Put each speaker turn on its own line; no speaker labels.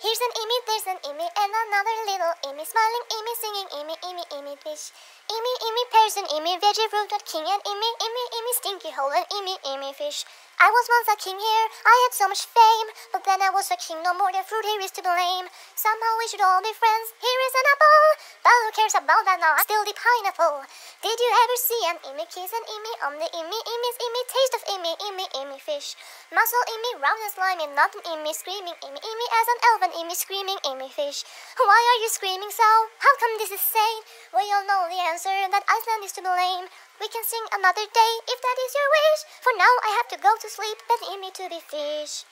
Here's an Immi, there's an Immi, and another little Immi, smiling Immi, singing Immi, Immi, Immi fish. Immi, Immi, person, Immi, veggie root, not king, and Immi, Immi, Immi, stinky hole, and Immi, Immi fish. I was once a king here, I had so much fame, but then I was a king, no more than fruit here is to blame. Somehow we should all be friends. Here is an apple, cares about that now? Still the pineapple. Did you ever see an Immi kiss an Immi on the Immi, Immi's Immi taste of Immi, Immi, Immi fish? Muscle Immi, round and slimy, not an Immi screaming Immi, Immi as an elven Immi screaming Immi fish. Why are you screaming so? How come this is sane? We all know the answer that Iceland is to blame. We can sing another day if that is your wish. For now I have to go to sleep, but Immi to be fish.